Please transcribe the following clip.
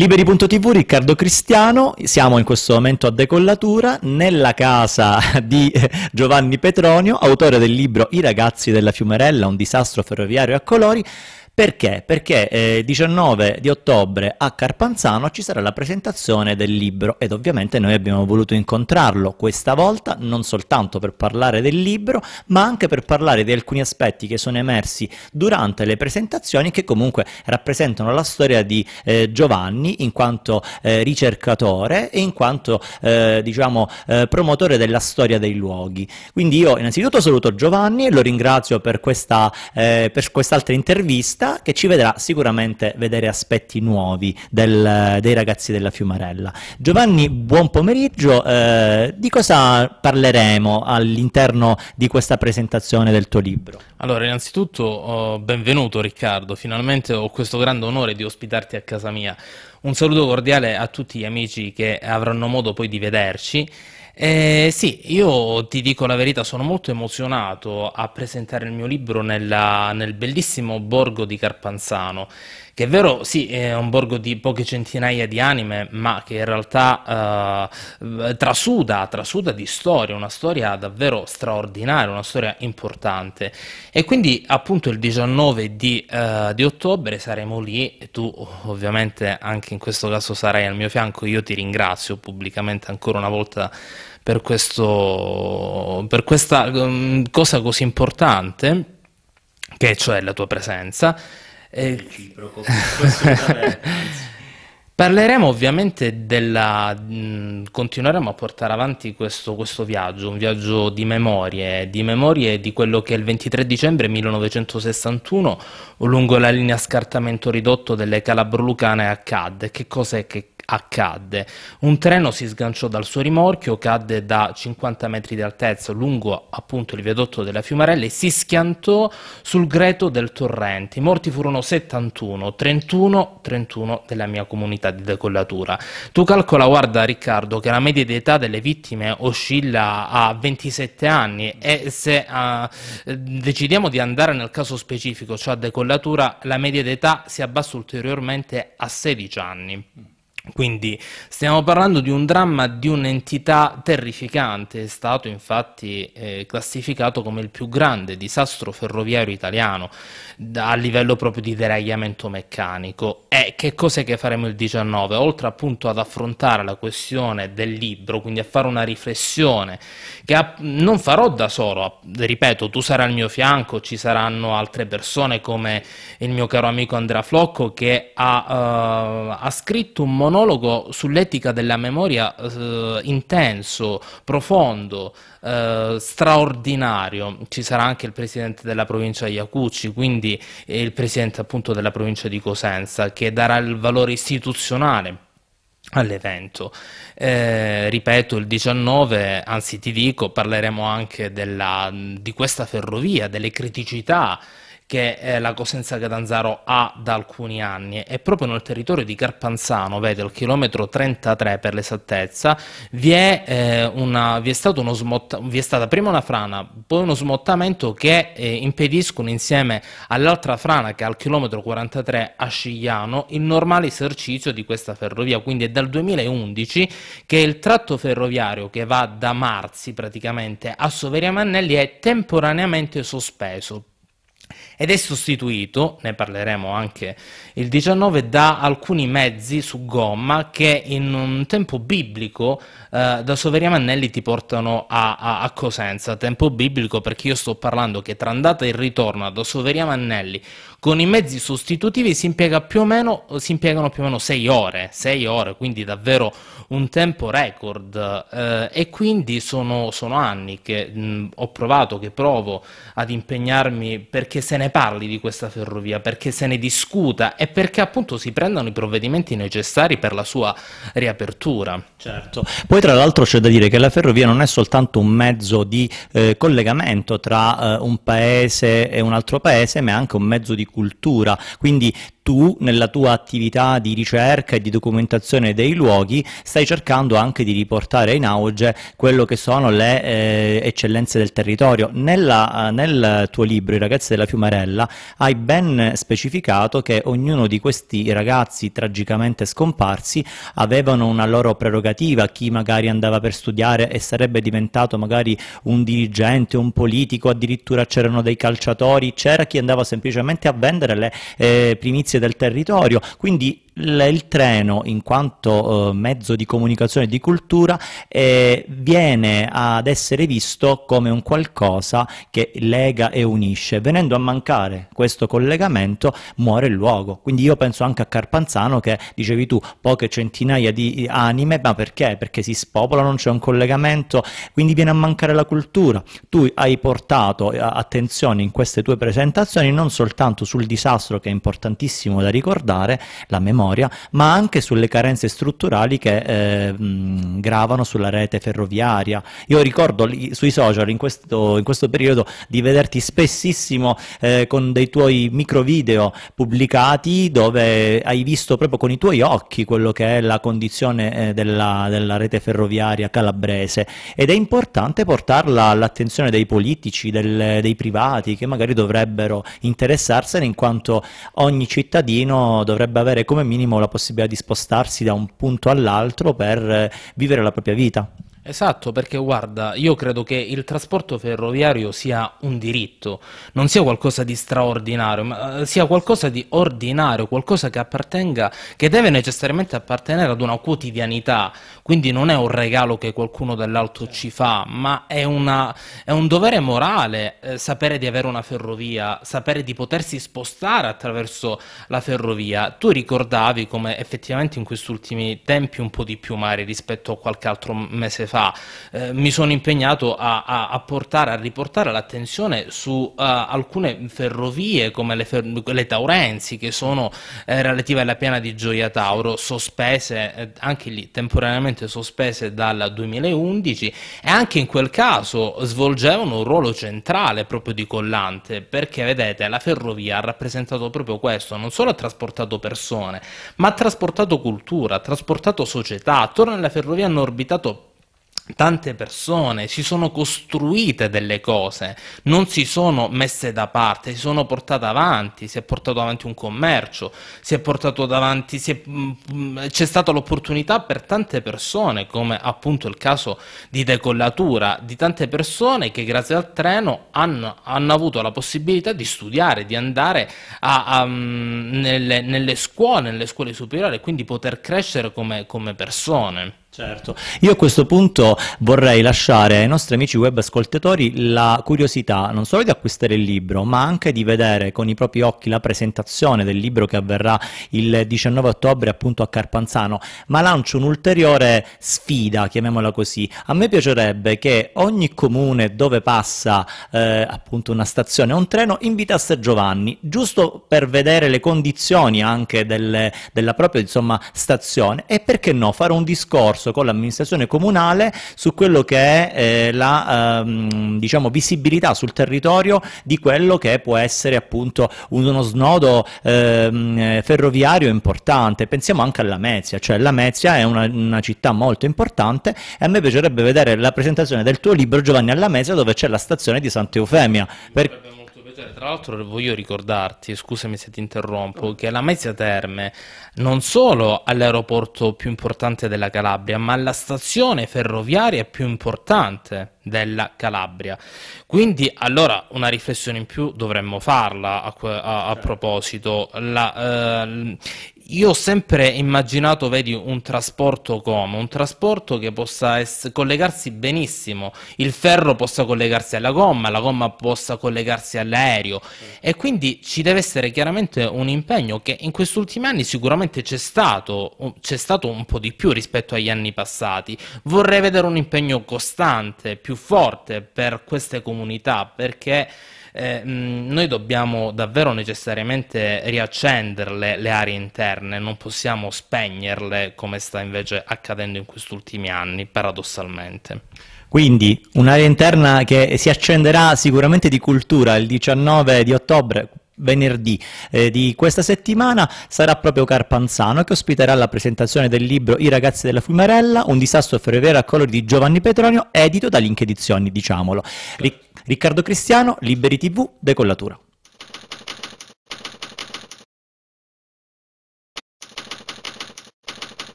Liberi.tv, Riccardo Cristiano, siamo in questo momento a Decollatura. Nella casa di Giovanni Petronio, autore del libro I ragazzi della Fiumerella, un disastro ferroviario a colori, perché? Perché eh, 19 di ottobre a Carpanzano ci sarà la presentazione del libro ed ovviamente noi abbiamo voluto incontrarlo questa volta non soltanto per parlare del libro ma anche per parlare di alcuni aspetti che sono emersi durante le presentazioni che comunque rappresentano la storia di eh, Giovanni in quanto eh, ricercatore e in quanto eh, diciamo eh, promotore della storia dei luoghi. Quindi io innanzitutto saluto Giovanni e lo ringrazio per questa eh, per quest'altra intervista che ci vedrà sicuramente vedere aspetti nuovi del, dei ragazzi della Fiumarella. Giovanni, buon pomeriggio. Eh, di cosa parleremo all'interno di questa presentazione del tuo libro? Allora, innanzitutto oh, benvenuto Riccardo, finalmente ho questo grande onore di ospitarti a casa mia. Un saluto cordiale a tutti gli amici che avranno modo poi di vederci. Eh, sì, io ti dico la verità, sono molto emozionato a presentare il mio libro nella, nel bellissimo borgo di Carpanzano, che è vero, sì, è un borgo di poche centinaia di anime, ma che in realtà eh, trasuda, trasuda di storia, una storia davvero straordinaria, una storia importante. E quindi appunto il 19 di, eh, di ottobre saremo lì, e tu ovviamente anche in questo caso sarai al mio fianco, io ti ringrazio pubblicamente ancora una volta per, questo, per questa um, cosa così importante, che è cioè la tua presenza. Eh, Parleremo ovviamente della... Mh, continueremo a portare avanti questo, questo, viaggio, un viaggio di memorie, di memorie di quello che il 23 dicembre 1961 lungo la linea scartamento ridotto delle Calabrolucane accadde. Che cos'è che accadde. Un treno si sganciò dal suo rimorchio, cadde da 50 metri di altezza lungo appunto il viadotto della Fiumarella e si schiantò sul greto del torrente. I morti furono 71, 31, 31 della mia comunità di decollatura. Tu calcola, guarda Riccardo, che la media di età delle vittime oscilla a 27 anni e se uh, decidiamo di andare nel caso specifico, cioè a decollatura, la media di età si abbassa ulteriormente a 16 anni. Quindi stiamo parlando di un dramma di un'entità terrificante, è stato infatti eh, classificato come il più grande disastro ferroviario italiano a livello proprio di deragliamento meccanico. E che cos'è che faremo il 19? Oltre appunto ad affrontare la questione del libro, quindi a fare una riflessione che non farò da solo, ripeto, tu sarai al mio fianco, ci saranno altre persone come il mio caro amico Andrea Flocco che ha, uh, ha scritto un monologo sull'etica della memoria uh, intenso, profondo, uh, straordinario. Ci sarà anche il presidente della provincia di Iacucci, quindi il presidente appunto della provincia di Cosenza, che darà il valore istituzionale all'evento. Eh, ripeto, il 19, anzi ti dico, parleremo anche della, di questa ferrovia, delle criticità che eh, la Cosenza Catanzaro ha da alcuni anni. E proprio nel territorio di Carpanzano, vede al chilometro 33 per l'esattezza, vi eh, vi, vi è, stata prima una frana, poi uno smottamento che eh, impediscono insieme all'altra frana che è al chilometro 43 a Scigliano il normale esercizio di questa ferrovia, quindi è dal 2011 che il tratto ferroviario che va da Marzi praticamente a Soveria Mannelli è temporaneamente sospeso ed è sostituito, ne parleremo anche il 19, da alcuni mezzi su gomma che in un tempo biblico eh, da Soveria Mannelli ti portano a, a, a, Cosenza, tempo biblico perché io sto parlando che tra andata e ritorno da Soveria Mannelli con i mezzi sostitutivi si, impiega meno, si impiegano più o meno 6 ore, 6 ore, quindi davvero un tempo record. Eh, e quindi sono, sono anni che mh, ho provato, che provo ad impegnarmi perché se ne parli di questa ferrovia, perché se ne discuta e perché appunto si prendano i provvedimenti necessari per la sua riapertura. Certo, poi tra l'altro c'è da dire che la ferrovia non è soltanto un mezzo di eh, collegamento tra eh, un paese e un altro paese, ma è anche un mezzo di cultura, quindi tu nella tua attività di ricerca e di documentazione dei luoghi stai cercando anche di riportare in auge quello che sono le eh, eccellenze del territorio. Nella, eh, nel tuo libro, I ragazzi della Fiumarella, hai ben specificato che ognuno di questi ragazzi tragicamente scomparsi avevano una loro prerogativa, chi magari andava per studiare e sarebbe diventato magari un dirigente, un politico, addirittura c'erano dei calciatori, c'era chi andava semplicemente a vendere le eh, primizie del territorio, quindi il treno in quanto eh, mezzo di comunicazione e di cultura eh, viene ad essere visto come un qualcosa che lega e unisce. Venendo a mancare questo collegamento muore il luogo. Quindi io penso anche a Carpanzano che dicevi tu poche centinaia di anime, ma perché? Perché si spopolano, non c'è un collegamento, quindi viene a mancare la cultura. Tu hai portato eh, attenzione in queste tue presentazioni non soltanto sul disastro che è importantissimo da ricordare, la memoria memoria, ma anche sulle carenze strutturali che eh, mh, gravano sulla rete ferroviaria. Io ricordo lì, sui social in questo, in questo, periodo di vederti spessissimo eh, con dei tuoi microvideo pubblicati dove hai visto proprio con i tuoi occhi quello che è la condizione eh, della, della rete ferroviaria calabrese ed è importante portarla all'attenzione dei politici, del, dei privati che magari dovrebbero interessarsene in quanto ogni cittadino dovrebbe avere come minimo la possibilità di spostarsi da un punto all'altro per eh, vivere la propria vita. Esatto, perché guarda, io credo che il trasporto ferroviario sia un diritto, non sia qualcosa di straordinario, ma eh, sia qualcosa di ordinario, qualcosa che appartenga, che deve necessariamente appartenere ad una quotidianità, quindi non è un regalo che qualcuno dall'alto ci fa, ma è, una, è un dovere morale eh, sapere di avere una ferrovia, sapere di potersi spostare attraverso la ferrovia. Tu ricordavi come effettivamente in questi ultimi tempi un po' di più magari rispetto a qualche altro mese fa, eh, mi sono impegnato a, a, a, portare, a riportare l'attenzione su uh, alcune ferrovie come le, fer le Taurenzi che sono eh, relative alla piana di Gioia Tauro, sospese, eh, anche lì temporaneamente sospese dal 2011 e anche in quel caso svolgevano un ruolo centrale proprio di collante perché vedete la ferrovia ha rappresentato proprio questo, non solo ha trasportato persone ma ha trasportato cultura, ha trasportato società, attorno alla ferrovia hanno orbitato tante persone, si sono costruite delle cose, non si sono messe da parte, si sono portate avanti, si è portato avanti un commercio, si è portato davanti, mm, mm, c'è stata l'opportunità per tante persone, come appunto il caso di decollatura, di tante persone che grazie al treno hanno, hanno avuto la possibilità di studiare, di andare a, a, mm, nelle, nelle, scuole, nelle scuole superiori e quindi poter crescere come, come persone. Certo, io a questo punto vorrei lasciare ai nostri amici web ascoltatori la curiosità non solo di acquistare il libro, ma anche di vedere con i propri occhi la presentazione del libro che avverrà il 19 ottobre appunto a Carpanzano, ma lancio un'ulteriore sfida, chiamiamola così. A me piacerebbe che ogni comune dove passa eh, appunto una stazione o un treno invitasse Giovanni, giusto per vedere le condizioni anche delle, della propria insomma, stazione e perché no fare un discorso discorso con l'amministrazione comunale su quello che è eh, la ehm, diciamo, visibilità sul territorio di quello che può essere appunto uno snodo ehm, ferroviario importante. Pensiamo anche alla Mezia, cioè la Mezia è una, una, città molto importante e a me piacerebbe vedere la presentazione del tuo libro Giovanni alla Mezia dove c'è la stazione di Santa Eufemia. Per... Tra l'altro voglio ricordarti, scusami se ti interrompo, che la Mezia Terme non solo l'aeroporto più importante della Calabria, ma la stazione ferroviaria più importante della Calabria. Quindi allora una riflessione in più dovremmo farla a, a, a proposito. La, eh, io ho sempre immaginato, vedi, un trasporto come? Un trasporto che possa collegarsi benissimo, il ferro possa collegarsi alla gomma, la gomma possa collegarsi all'aereo e quindi ci deve essere chiaramente un impegno che in questi ultimi anni sicuramente c'è stato, c'è stato un po' di più rispetto agli anni passati. Vorrei vedere un impegno costante, più forte per queste comunità perché eh, noi dobbiamo davvero necessariamente riaccenderle le aree interne, non possiamo spegnerle come sta invece accadendo in questi ultimi anni, paradossalmente. Quindi un'area interna che si accenderà sicuramente di cultura il 19 di ottobre, venerdì eh, di questa settimana sarà proprio Carpanzano che ospiterà la presentazione del libro I ragazzi della Fumarella, un disastro ferroviario a colori di Giovanni Petronio, edito da Link Edizioni, diciamolo. Ric- Riccardo Cristiano, Liberi TV, Decollatura.